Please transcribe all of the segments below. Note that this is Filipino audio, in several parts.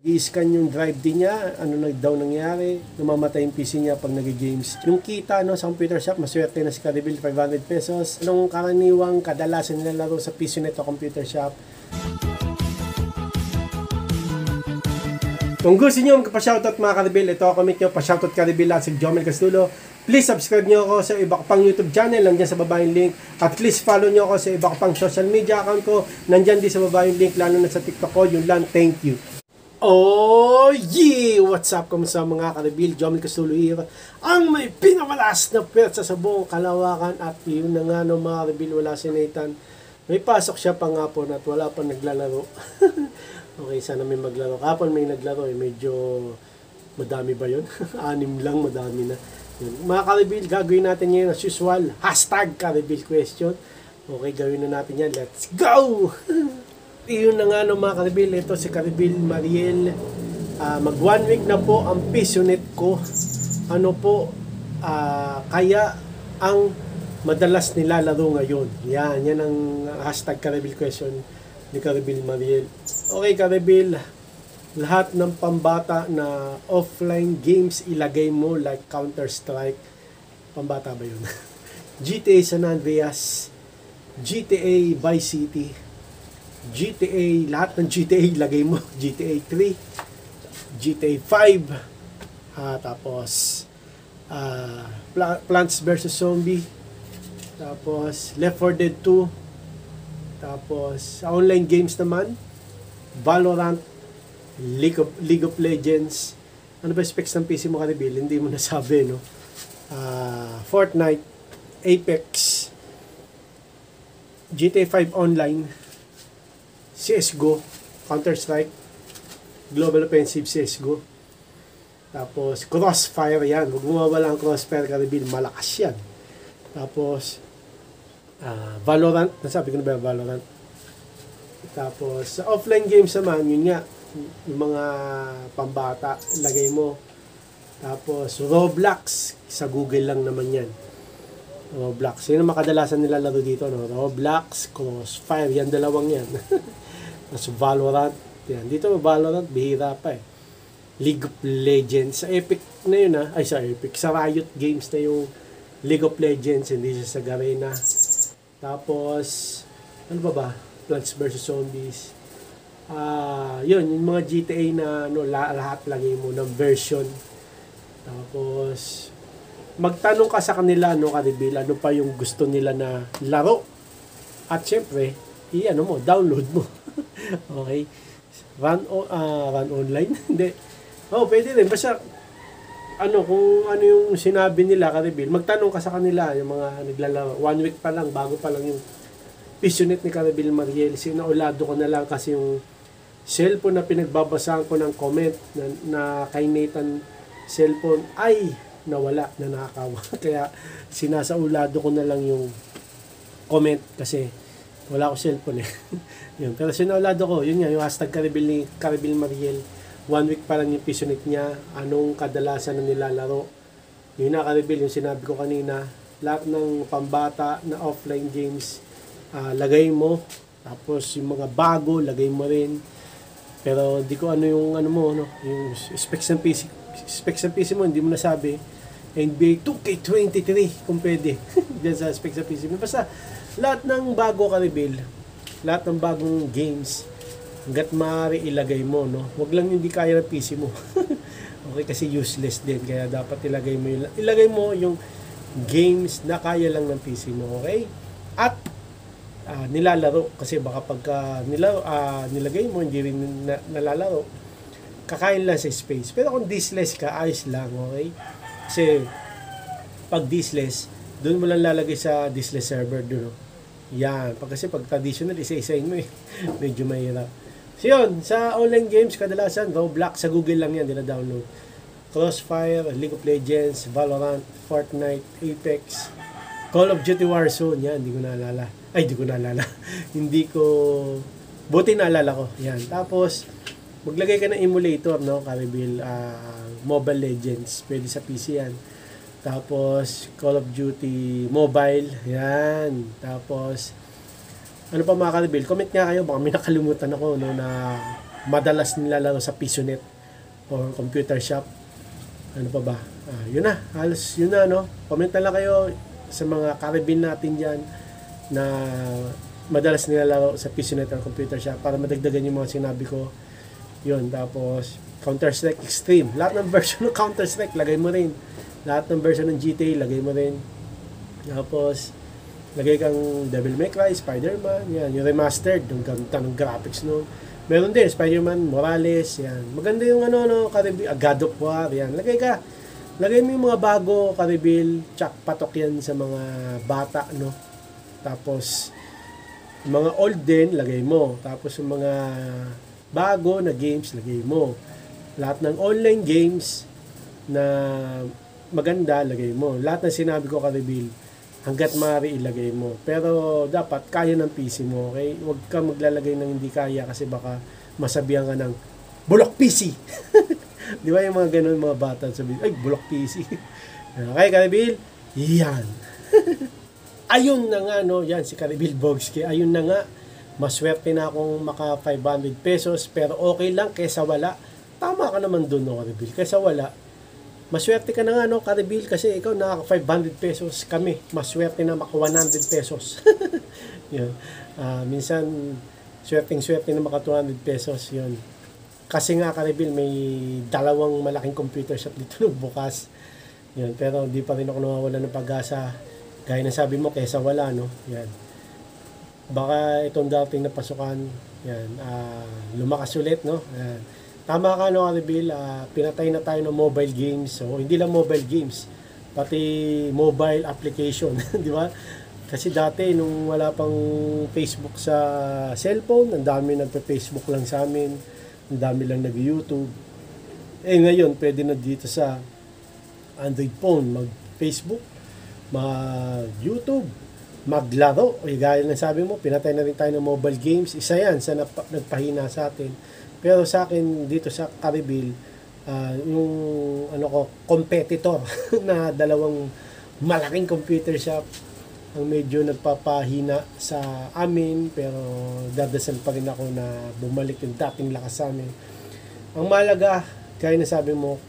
I-scan yung drive din niya, ano na daw nangyari, namamatay yung PC niya pag nag-games. Yung kita no, sa computer shop, maswerte na si Caribil, 500 pesos. Anong karaniwang kadalasan nilalaro sa PC Net o computer shop? Kung gusto nyo magpa-shoutout mga Caribil, ito comment nyo, pa-shoutout Caribil at si Jomel Castulo. Please subscribe nyo ako sa iba ko pang YouTube channel, nandiyan sa baba yung link. At please follow nyo ako sa iba ko pang social media account ko, nandiyan din sa baba yung link, lalo na sa TikTok ko. Yun lang, thank you. Oh yeah! What's up kamusta mga karabil? Jomel Castulo here. Ang may pinamalas na pwersa sa buong kalawakan at yun na nga no mga karabil, wala si Nathan. May pasok siya pa nga po at wala pa naglalaro. okay, sana may maglaro. Kapon may naglaro eh, medyo madami ba yun? Anim lang, madami na. Yun. Mga karabil, gagawin natin ngayon as usual. Hashtag karabil question. Okay, gawin na natin yan. Let's go! Iyon na nga no mga karibil, ito si Karibil Mariel. Ah, mag one week na po ang pisonet ko. Ano po, ah, kaya ang madalas nilalaro ngayon. Yan, yan ang hashtag Karibil question ni Karibil Mariel. Okay Karibil, lahat ng pambata na offline games ilagay mo like Counter-Strike. Pambata ba yun? GTA San Andreas, GTA Vice City, GTA, lahat ng GTA lagay mo. GTA 3, GTA 5, ah, tapos Pla- Plants vs. Zombie, tapos Left 4 Dead 2, tapos sa online games naman, Valorant, League of, League of Legends, ano ba specs ng PC mo kanibil? Hindi mo nasabi, no? Ah, Fortnite, Apex, GTA 5 Online, CSGO, Counter-Strike, Global Offensive CSGO. Tapos, Crossfire yan. Huwag mo ang Crossfire Caribbean. Malakas yan. Tapos, ah, Valorant. Nasabi ko na ba Valorant? Tapos, sa offline games naman, yun nga, yung mga pambata, lagay mo. Tapos, Roblox. Sa Google lang naman yan. Roblox. Yun ang makadalasan nila laro dito, no? Roblox, Crossfire. Yan, dalawang yan. Tapos Valorant. Yan. Dito Valorant, bihira pa eh. League of Legends. Sa Epic na yun ah. Ay, sa Epic. Sa Riot Games na yung League of Legends. Hindi siya sa Garena. Tapos, ano ba ba? Plants vs. Zombies. Ah, yun, yung mga GTA na ano, la- lahat lagay mo ng version. Tapos, magtanong ka sa kanila, no, Karibil, ano pa yung gusto nila na laro. At syempre, i-ano mo, download mo. okay? Run, o- ah, run online? Hindi. Oh, pwede rin. Basta, ano, kung ano yung sinabi nila, Karibil, magtanong ka sa kanila, yung mga naglalaro. One week pa lang, bago pa lang yung pisonet ni Karibil Mariel. Sinaulado ko na lang kasi yung cellphone na pinagbabasahan ko ng comment na, na kay Nathan cellphone ay nawala, na nakakawa. Kaya sinasaulado ko na lang yung comment kasi wala ko cellphone eh. yun. Pero sinaulado ko, yun nga, yung hashtag Caribil ni Caribil Mariel. One week pa lang yung pisonet niya. Anong kadalasan na nilalaro. Yun na Caribil, yung sinabi ko kanina. Lahat ng pambata na offline games, ah, lagay mo. Tapos yung mga bago, lagay mo rin. Pero hindi ko ano yung ano mo, no? yung specs ng PC. Specs ng PC mo, hindi mo nasabi. NBA 2K23 kung pwede. Diyan sa specs ng PC mo. Basta lahat ng bago ka reveal, lahat ng bagong games, hanggat maaari ilagay mo, no? Huwag lang hindi kaya ng PC mo. okay, kasi useless din. Kaya dapat ilagay mo yung, ilagay mo yung games na kaya lang ng PC mo, okay? At ah, nilalaro kasi baka pagka nila ah, nilagay mo hindi rin na, nalalaro kakain lang sa space. Pero kung diskless ka ayos lang okay? Kasi pag diskless doon mo lang lalagay sa diskless server doon yan. Pag kasi pag traditional isa-isain mo eh. Medyo mahirap. So yun. Sa online games kadalasan Roblox. Sa Google lang yan dina-download. Crossfire, League of Legends, Valorant, Fortnite, Apex, Call of Duty Warzone, yan, hindi ko naalala. Ay, hindi ko naalala. hindi ko, buti naalala ko. Yan. Tapos, maglagay ka ng emulator, no? Caribil, ah, Mobile Legends. Pwede sa PC yan. Tapos, Call of Duty Mobile. Yan. Tapos, ano pa mga Caribil? Comment nga kayo. Baka may nakalimutan ako, no? Na madalas nilalaro sa PisoNet or computer shop. Ano pa ba? Ah, yun na, halos yun na, no? Comment na lang kayo sa mga karibin natin dyan na madalas nilalaro sa PisoNet or computer shop para madagdagan yung mga sinabi ko. Yun, tapos Counter-Strike Extreme. Lahat ng version ng Counter-Strike, lagay mo rin. Lahat ng version ng GTA, lagay mo rin. Tapos, lagay kang Devil May Cry, Spider-Man, yan, yung remastered, yung ganda ng graphics no. Meron din, Spider-Man, Morales, yan. Maganda yung ano, no, Caribil, ah, God of War, yan. Lagay ka, lagay mo yung mga bago, Caribil, tsak patok yan sa mga bata, no. Tapos, mga old din, lagay mo. Tapos, yung mga bago na games, lagay mo. Lahat ng online games na maganda, lagay mo. Lahat ng sinabi ko, Caribil, hanggat maaari ilagay mo. Pero dapat kaya ng PC mo, okay? Huwag ka maglalagay ng hindi kaya kasi baka masabihan ka ng bulok PC. Di ba yung mga ganun mga bata sabi, ay bulok PC. okay, Karibil? Yan. ayun na nga, no? Yan, si Karibil Bogski. Ayun na nga. Maswerte na akong maka 500 pesos pero okay lang kaysa wala. Tama ka naman doon, no, Karibil. Kaysa wala, Maswerte ka na nga, no, Karibil, kasi ikaw nakaka 500 pesos. Kami, maswerte na maka 100 pesos. yun. Uh, minsan, swerteng-swerte na maka 200 pesos. Yun. Kasi nga, Karibil, may dalawang malaking computer shop dito nung bukas. Yun. Pero hindi pa rin ako nawawala ng pag-asa. Gaya na sabi mo, kesa wala, no? Yan. Baka itong dating na pasukan, yan, uh, lumakas ulit, no? Yan Tama ka no, Aribil, uh, pinatay na tayo ng mobile games. So, hindi lang mobile games, pati mobile application, di ba? Kasi dati, nung wala pang Facebook sa cellphone, ang dami nagpa-Facebook lang sa amin, ang dami lang nag-YouTube. Eh ngayon, pwede na dito sa Android phone, mag-Facebook, mag-YouTube, maglaro. Eh, gaya ng sabi mo, pinatay na rin tayo ng mobile games. Isa yan sa nap- nagpahina sa atin pero sa akin dito sa Caribil, uh, yung ano ko competitor na dalawang malaking computer shop ang medyo nagpapahina sa amin pero dadasal pa rin ako na bumalik yung dating lakas sa amin. Ang malaga, kaya na sabi mo,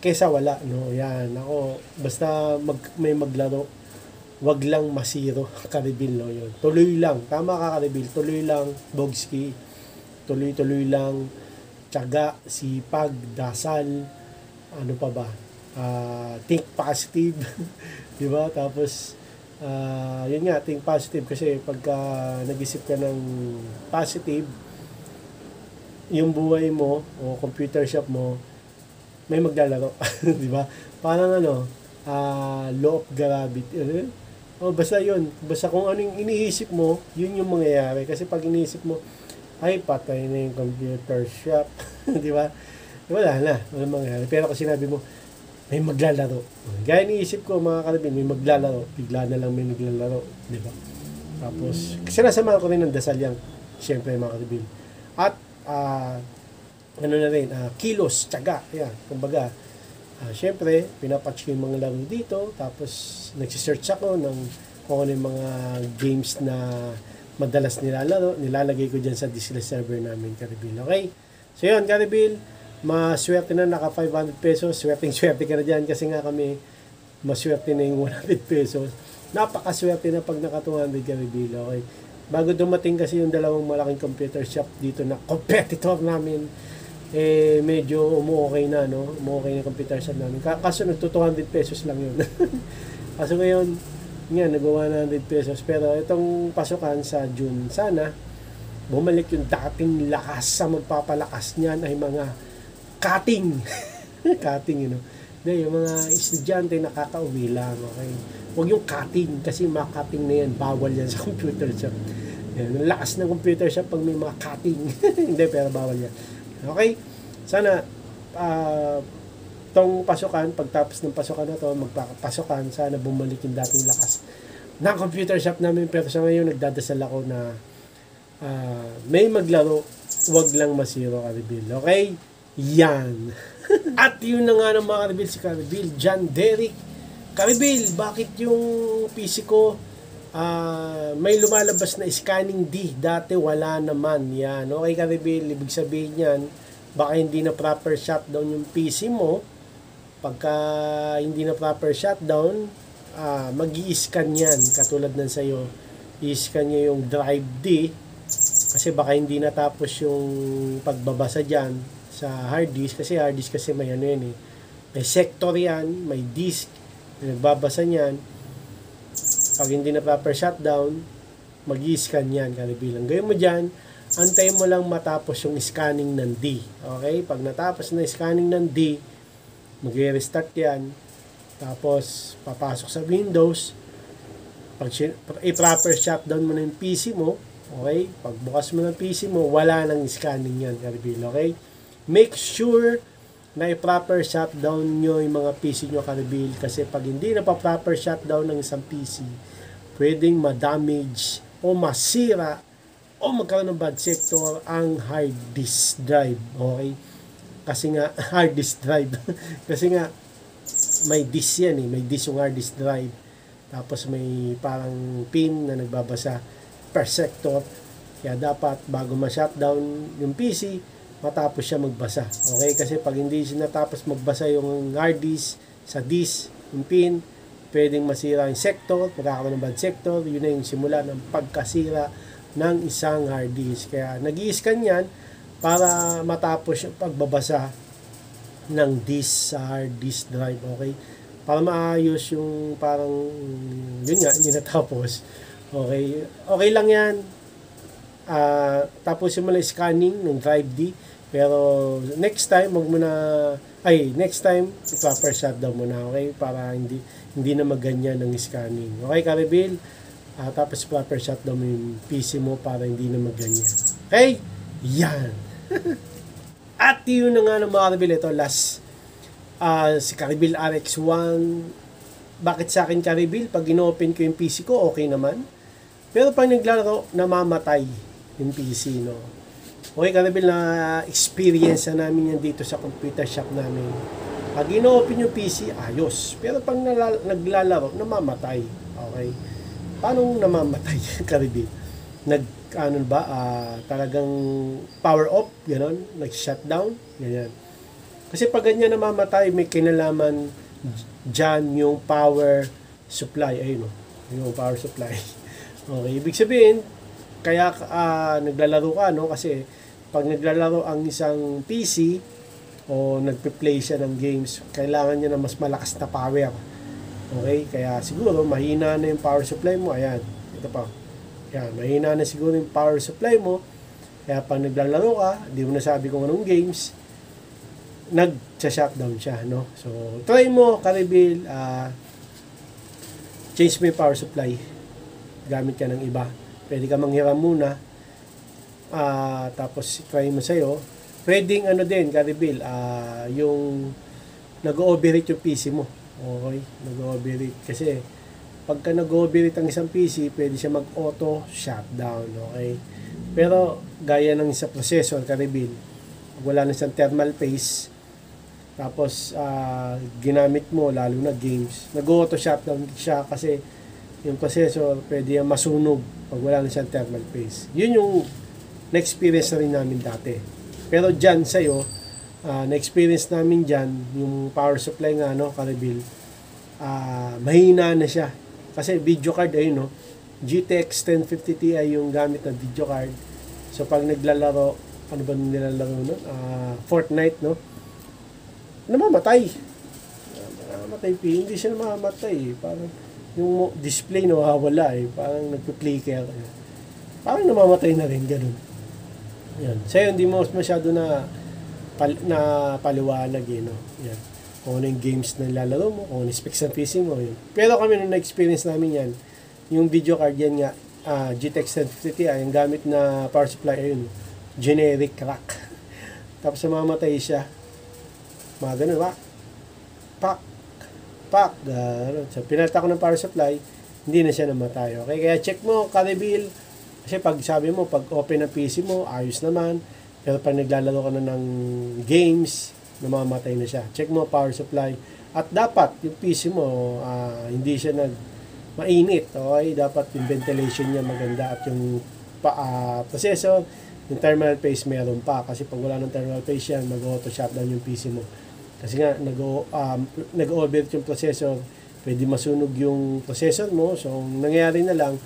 kesa wala, no? Yan, ako, basta mag, may maglaro, wag lang masiro, Karibil, no? Yun. Tuloy lang, tama ka, Karibil, tuloy lang, Bogski. Tuloy-tuloy lang, tiyaga, sipag, dasal, ano pa ba, uh, think positive, di ba? Tapos, uh, yun nga, think positive. Kasi pagka nag-isip ka ng positive, yung buhay mo o computer shop mo, may maglalaro, di ba? Parang ano, uh, law of gravity, ano Oh, basta yun. Basta kung anong iniisip mo, yun yung mangyayari. Kasi pag iniisip mo, ay patay na yung computer shop. di ba? Wala na. Wala mangyari. Pero kasi sinabi mo, may maglalaro. Gaya niisip ko mga karabin, may maglalaro. Bigla na lang may maglalaro. Di ba? Tapos, kasi nasama ko rin ng dasal yan. Siyempre mga karabin. At, uh, ano na rin, uh, kilos, tsaga. Yan, kumbaga, uh, siyempre, pinapatch ko yung mga laro dito. Tapos, nagsisearch ako ng kung ano yung mga games na madalas nilalaro, nilalagay ko dyan sa Disney server namin, Caribil. Okay? So yun, Caribil, maswerte na naka 500 pesos, swerteng swerte ka na dyan kasi nga kami maswerte na yung 100 pesos. Napakaswerte na pag naka 200 Caribil. Okay? Bago dumating kasi yung dalawang malaking computer shop dito na competitor namin, eh medyo umuokay na, no? Umuokay na computer shop namin. Kaso nagto 200 pesos lang yun. Kaso ngayon, nga, nag 100 pesos. Pero itong pasukan sa June, sana bumalik yung dating lakas sa magpapalakas niyan ay mga cutting. cutting, you know. Hindi, yung mga estudyante nakakauwi lang, okay? Huwag yung cutting, kasi mga cutting na yan, bawal yan sa computer shop. Yan, yung lakas ng computer shop pag may mga cutting. Hindi, pero bawal yan. Okay? Sana, uh, tong pasukan, pagtapos ng pasukan na to, magpapasukan, sana bumalik yung dating lakas ng computer shop namin. Pero sa ngayon, nagdadasal ako na uh, may maglaro, wag lang masiro Caribil. Okay? Yan. At yun na nga ng mga Caribil, si Caribil, John Derrick. Caribil, bakit yung PC ko Ah, may lumalabas na scanning D. Dati wala naman. Yan. Okay ka, Reveal. Ibig sabihin yan, baka hindi na proper shutdown yung PC mo. Pagka hindi na proper shutdown, ah, mag scan yan. Katulad ng sa'yo, i-scan niya yung drive D. Kasi baka hindi natapos yung pagbabasa dyan sa hard disk. Kasi hard disk kasi may ano yan eh. May sector yan, may disk. Nagbabasa niyan pag hindi na proper shutdown, mag scan yan, kalibilang. Gawin mo dyan, antay mo lang matapos yung scanning ng D. Okay? Pag natapos na scanning ng D, mag-restart yan. Tapos, papasok sa Windows. Pag i-proper shutdown mo na yung PC mo, okay? Pag bukas mo ng PC mo, wala nang scanning yan, kalibilang. Okay? Make sure na i-proper shutdown nyo yung mga PC nyo karabil kasi pag hindi na pa proper shutdown ng isang PC pwedeng ma-damage o masira o magkaroon ng bad sector ang hard disk drive okay? Kasi nga hard disk drive. Kasi nga may disk yan eh. May disk yung hard disk drive. Tapos may parang pin na nagbabasa per sector. Kaya dapat bago ma-shutdown yung PC matapos siya magbasa. Okay? Kasi pag hindi siya natapos magbasa yung hard disk sa disk, yung pin, pwedeng masira yung sector, magkakaroon ng bad sector, yun na yung simula ng pagkasira ng isang hard disk. Kaya nag scan yan para matapos yung pagbabasa ng disk sa hard disk drive. Okay? Para maayos yung parang, yun nga, hindi natapos. Okay? Okay lang yan. Uh, tapos yung mula scanning ng drive D pero next time, wag mo na ay next time i-proper shutdown mo na, okay? Para hindi hindi na maganyan ng scanning. Okay, Karibil? Uh, tapos proper shutdown mo yung PC mo para hindi na maganyan. Okay? Yan. At yun na nga ng mga Karibil. Ito, last. Uh, si Karibil RX1. Bakit sa akin Karibil? Pag inopen ko yung PC ko, okay naman. Pero pag naglalaro, namamatay yung PC, no? Okay, kanabil na experience na namin yan dito sa computer shop namin. Pag ino-open yung PC, ayos. Pero pag naglalaro, namamatay. Okay? Paano namamatay, karibil? Nag, ano ba, uh, talagang power off, gano'n, nag-shutdown, ganyan. Kasi pag ganyan namamatay, may kinalaman dyan yung power supply, ayun o, yung power supply. Okay, ibig sabihin, kaya uh, naglalaro ka, no, kasi pag naglalaro ang isang PC o nagpe-play siya ng games, kailangan niya na mas malakas na power. Okay? Kaya siguro mahina na yung power supply mo. Ayan. Ito pa. Ayan. Mahina na siguro yung power supply mo. Kaya pag naglalaro ka, hindi mo nasabi kung anong games, nag-shutdown siya. No? So, try mo, Karibil, uh, change mo yung power supply. Gamit ka ng iba. Pwede ka manghiram muna uh, tapos try mo sa'yo, pwedeng ano din, Caribil, uh, yung nag-overheat yung PC mo. Okay? Nag-overheat. Kasi, pagka nag-overheat ang isang PC, pwede siya mag-auto shutdown. Okay? Pero, gaya ng sa processor, Caribil, wala na siyang thermal paste, tapos, uh, ginamit mo, lalo na games, nag-auto shutdown siya kasi yung processor, pwede yung masunog pag wala na siyang thermal paste. Yun yung na-experience na rin namin dati. Pero dyan sa'yo, uh, na-experience namin dyan, yung power supply nga, no, Caribil, uh, mahina na siya. Kasi video card, ayun, no, GTX 1050 Ti yung gamit na video card. So, pag naglalaro, ano ba nilalaro nun? Uh, Fortnite, no? Namamatay. Namamatay, hindi siya namamatay. Parang yung display nawawala eh. Parang nagpa-flicker. Parang namamatay na rin, ganun. Yan. Sa'yo, hindi mo masyado na, pal, na paliwanag eh, no? Yan. Kung ano yung games na nilalaro mo, kung ano yung specs ng PC mo, yun. Pero kami nung na-experience namin yan, yung video card yan nga, uh, GTX 1050 Ti, yung gamit na power supply, ayun, generic crack. Tapos mamatay siya. Mga ganun, pak, pak, pak, gano'n. So, pinalta ko ng power supply, hindi na siya namatay. Okay, kaya check mo, Caribil, kasi pag sabi mo, pag open ang PC mo, ayos naman. Pero pag naglalaro ka na ng games, namamatay na siya. Check mo power supply. At dapat, yung PC mo, uh, hindi siya nag mainit. Okay, dapat yung ventilation niya maganda at yung pa, ah, processor, yung terminal phase meron pa. Kasi pag wala ng terminal phase yan, mag-auto shutdown yung PC mo. Kasi nga, nag, um, nag-overheat yung processor, pwede masunog yung processor mo. So, ang nangyayari na lang,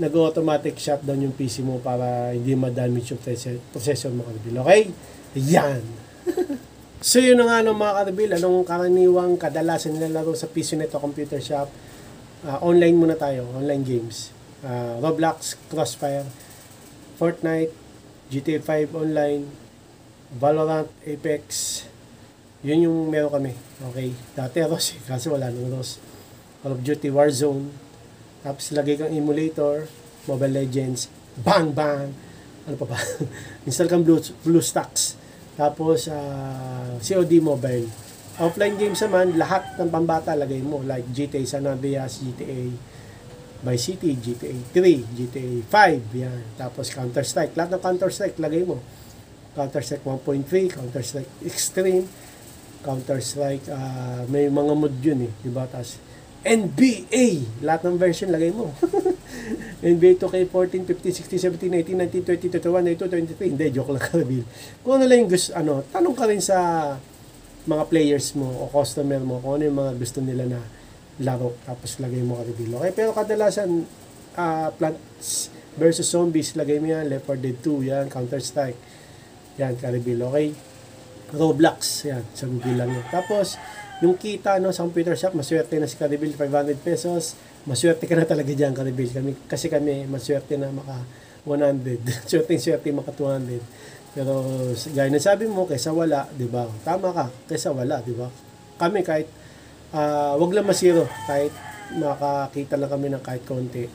nag-automatic shutdown yung PC mo para hindi ma-damage yung processor, mo kanabil. Okay? Yan! so, yun na nga no, mga kanabil. Anong karaniwang kadalasan nilalaro sa PC Neto Computer Shop? Ah, online muna tayo, online games. Ah, Roblox, Crossfire, Fortnite, GTA 5 online, Valorant, Apex, yun yung meron kami. Okay. Dati Ross, eh, kasi wala nang Ross. Call of Duty Warzone. Tapos lagay kang emulator, Mobile Legends, bang bang. Ano pa ba? Install kang Blue, BlueStacks. Tapos ah, COD Mobile. Offline games naman, lahat ng pambata lagay mo. Like GTA San Andreas, GTA Vice City, GTA 3, GTA 5, yan. Tapos Counter-Strike. Lahat ng Counter-Strike lagay mo. Counter-Strike 1.3, Counter-Strike Extreme, Counter-Strike, ah, may mga mod yun eh, di ba? Tapos, NBA, lahat ng version lagay mo. NBA 2K 14, 15, 16, 17, 18, 19, 20, 21, 22, 23. Hindi, joke lang Karabil. Kung ano lang yung gusto, ano, tanong ka rin sa mga players mo o customer mo kung ano yung mga gusto nila na laro tapos lagay mo Karabil. Okay, pero kadalasan ah, Plants versus Zombies, lagay mo yan, Left 4 Dead 2, yan, Counter-Strike. Yan, Karabil, okay? Roblox, yan, sa bilang yun. Tapos, yung kita no, sa computer shop, maswerte na si Karibil, 500 pesos. Maswerte ka na talaga dyan, Karibil. Kami, kasi kami, maswerte na maka 100. swerte swerte maka 200. Pero, gaya na sabi mo, kaysa wala, di ba? Tama ka, kaysa wala, di ba? Kami kahit, ah wag lang masiro, kahit makakita lang kami ng kahit konti.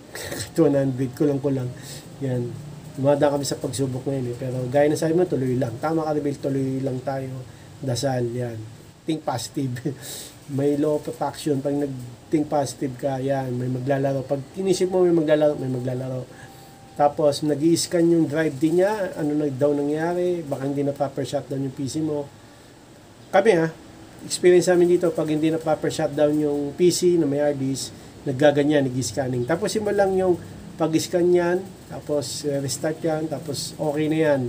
200, kulang-kulang. Yan. Dumada kami sa pagsubok ngayon eh. Pero gaya na sabi mo, tuloy lang. Tama ka, Rebel, tuloy lang tayo. Dasal, yan. Think positive. may law of attraction. Pag nag-think positive ka, yan, may maglalaro. Pag inisip mo may maglalaro, may maglalaro. Tapos, nag scan yung drive din niya. Ano na daw nangyari. Baka hindi na proper shutdown yung PC mo. Kami ha, experience namin dito, pag hindi na proper shutdown yung PC na may hard disk, naggaganyan, nag-scanning. Tapos, mo lang yung pag-scan yan, tapos eh, restart yan, tapos okay na yan.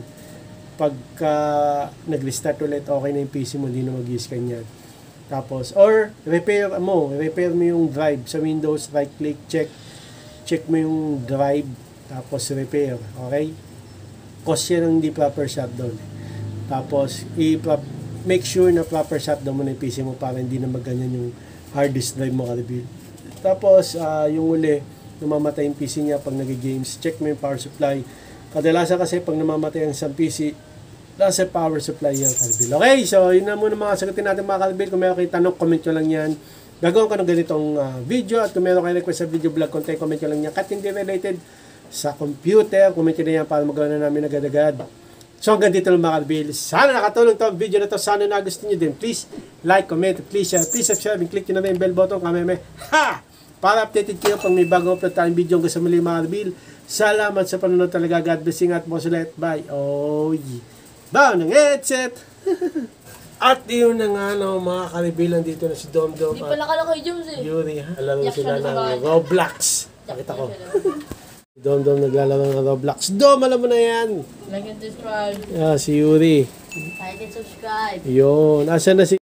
Pagka nag-restart ulit, okay na yung PC mo, hindi na mag-scan yan. Tapos, or repair mo, repair mo yung drive sa Windows, right click, check, check mo yung drive, tapos repair, okay? Cause yan ang hindi proper shutdown. Tapos, i make sure na proper shutdown mo na yung PC mo para hindi na maganyan yung hard disk drive mo ka-rebuild. Tapos, ah, yung uli, namamatay yung PC niya pag nag-games, check mo yung power supply. Kadalasan kasi pag namamatay ang isang PC, nasa power supply yan, Kalbil. Okay, so yun na muna mga sagutin natin mga Kalbil. Kung meron kayong tanong, comment nyo lang yan. Gagawin ko ng ganitong ah, video at kung meron kayong request sa video vlog content, comment nyo lang yan. Kahit hindi related sa computer, comment nyo na yan para magawa na namin agad-agad. So hanggang dito lang mga Kalbil. Sana nakatulong to video na to. Sana nagustuhan nyo din. Please like, comment, please share, please subscribe, and click nyo na yung bell button. Kameme. Ha! Para updated kayo pag may bagong upload tayong video sa muli mga Kalbil. Salamat sa panonood talaga. God bless you at po ulit. Bye. Oh, yeah. Bow ng headset. at yun na nga no, mga karibilan dito na si Dom Dom Hindi pala kala kay Jones eh. Yuri. ha? Laro Yak sila ng Roblox. Nakita ko. Si Dom Dom naglalaro ng Roblox. Dom, alam mo na yan. Like and subscribe. Ah, si Yuri. Like and subscribe. Yun. Asan na si